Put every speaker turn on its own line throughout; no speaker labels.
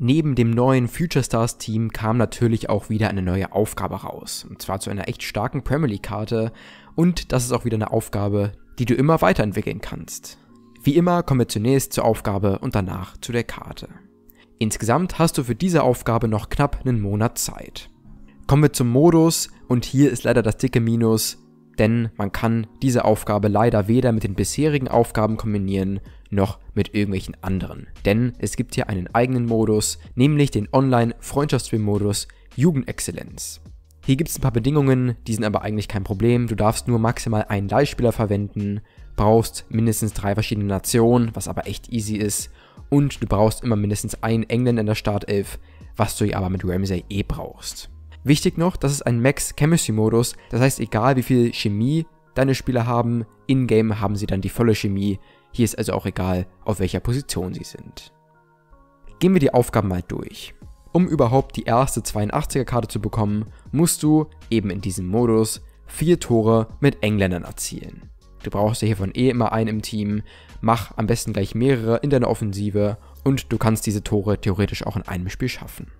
Neben dem neuen Future Stars Team kam natürlich auch wieder eine neue Aufgabe raus. Und zwar zu einer echt starken Premier League Karte. Und das ist auch wieder eine Aufgabe, die du immer weiterentwickeln kannst. Wie immer kommen wir zunächst zur Aufgabe und danach zu der Karte. Insgesamt hast du für diese Aufgabe noch knapp einen Monat Zeit. Kommen wir zum Modus und hier ist leider das dicke Minus, denn man kann diese Aufgabe leider weder mit den bisherigen Aufgaben kombinieren, noch mit irgendwelchen anderen. Denn es gibt hier einen eigenen Modus, nämlich den Online-Freundschaftsspiel-Modus Jugendexzellenz. Hier gibt es ein paar Bedingungen, die sind aber eigentlich kein Problem. Du darfst nur maximal einen Leihspieler verwenden, brauchst mindestens drei verschiedene Nationen, was aber echt easy ist. Und du brauchst immer mindestens einen Engländer in der Startelf, was du aber mit Ramsey eh brauchst. Wichtig noch, das ist ein Max Chemistry Modus, das heißt, egal wie viel Chemie deine Spieler haben, in-game haben sie dann die volle Chemie. Hier ist also auch egal, auf welcher Position sie sind. Gehen wir die Aufgaben mal durch. Um überhaupt die erste 82er Karte zu bekommen, musst du eben in diesem Modus vier Tore mit Engländern erzielen. Du brauchst ja hiervon eh immer einen im Team, mach am besten gleich mehrere in deiner Offensive und du kannst diese Tore theoretisch auch in einem Spiel schaffen.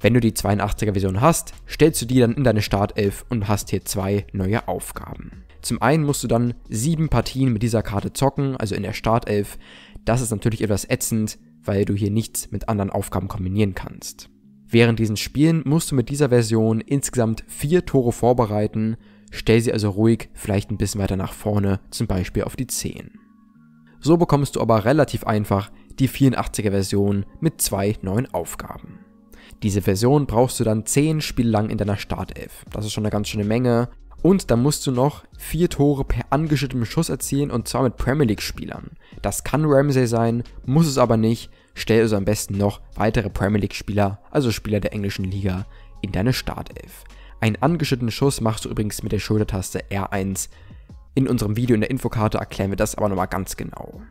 Wenn du die 82er Version hast, stellst du die dann in deine Startelf und hast hier zwei neue Aufgaben. Zum einen musst du dann sieben Partien mit dieser Karte zocken, also in der Startelf. Das ist natürlich etwas ätzend, weil du hier nichts mit anderen Aufgaben kombinieren kannst. Während diesen Spielen musst du mit dieser Version insgesamt vier Tore vorbereiten, stell sie also ruhig vielleicht ein bisschen weiter nach vorne, zum Beispiel auf die 10. So bekommst du aber relativ einfach die 84er Version mit zwei neuen Aufgaben. Diese Version brauchst du dann 10 Spiele lang in deiner Startelf. Das ist schon eine ganz schöne Menge. Und dann musst du noch 4 Tore per angeschüttetem Schuss erzielen und zwar mit Premier League Spielern. Das kann Ramsey sein, muss es aber nicht. Stell also am besten noch weitere Premier League Spieler, also Spieler der englischen Liga, in deine Startelf. Einen angeschütteten Schuss machst du übrigens mit der Schultertaste R1. In unserem Video in der Infokarte erklären wir das aber nochmal ganz genau.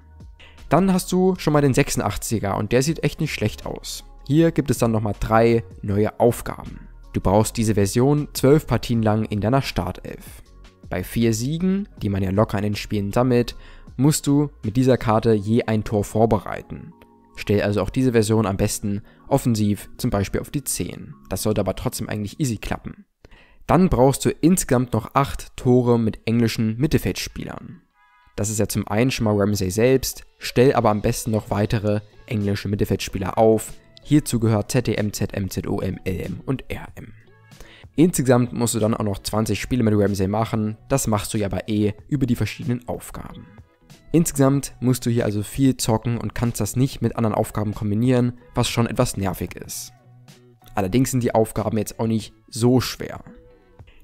Dann hast du schon mal den 86er und der sieht echt nicht schlecht aus. Hier gibt es dann nochmal drei neue Aufgaben. Du brauchst diese Version zwölf Partien lang in deiner Startelf. Bei vier Siegen, die man ja locker in den Spielen sammelt, musst du mit dieser Karte je ein Tor vorbereiten. Stell also auch diese Version am besten offensiv, zum Beispiel auf die 10. Das sollte aber trotzdem eigentlich easy klappen. Dann brauchst du insgesamt noch 8 Tore mit englischen Mittelfeldspielern. Das ist ja zum einen schon mal Ramsey selbst, stell aber am besten noch weitere englische Mittelfeldspieler auf, Hierzu gehört ZDM, ZM, ZOM, LM und RM. Insgesamt musst du dann auch noch 20 Spiele mit Ramsey machen, das machst du ja aber eh über die verschiedenen Aufgaben. Insgesamt musst du hier also viel zocken und kannst das nicht mit anderen Aufgaben kombinieren, was schon etwas nervig ist. Allerdings sind die Aufgaben jetzt auch nicht so schwer.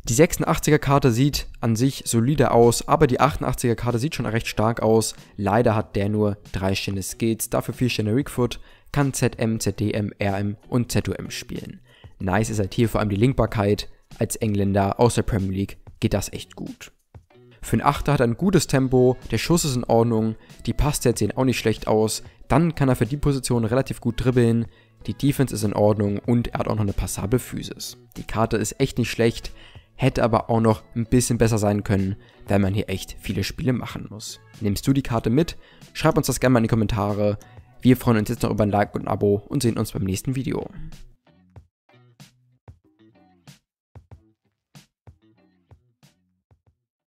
Die 86er Karte sieht an sich solide aus, aber die 88er Karte sieht schon recht stark aus. Leider hat der nur 3 Sterne Skills, dafür 4 Sterne Rickfoot, kann ZM, ZDM, RM und ZOM spielen. Nice ist halt hier vor allem die Linkbarkeit. Als Engländer aus der Premier League geht das echt gut. Für einen Achter hat er ein gutes Tempo, der Schuss ist in Ordnung, die Passstats sehen auch nicht schlecht aus, dann kann er für die Position relativ gut dribbeln, die Defense ist in Ordnung und er hat auch noch eine passable Physis. Die Karte ist echt nicht schlecht, hätte aber auch noch ein bisschen besser sein können, weil man hier echt viele Spiele machen muss. Nimmst du die Karte mit? Schreib uns das gerne mal in die Kommentare. Wir freuen uns jetzt noch über ein Like und ein Abo und sehen uns beim nächsten Video.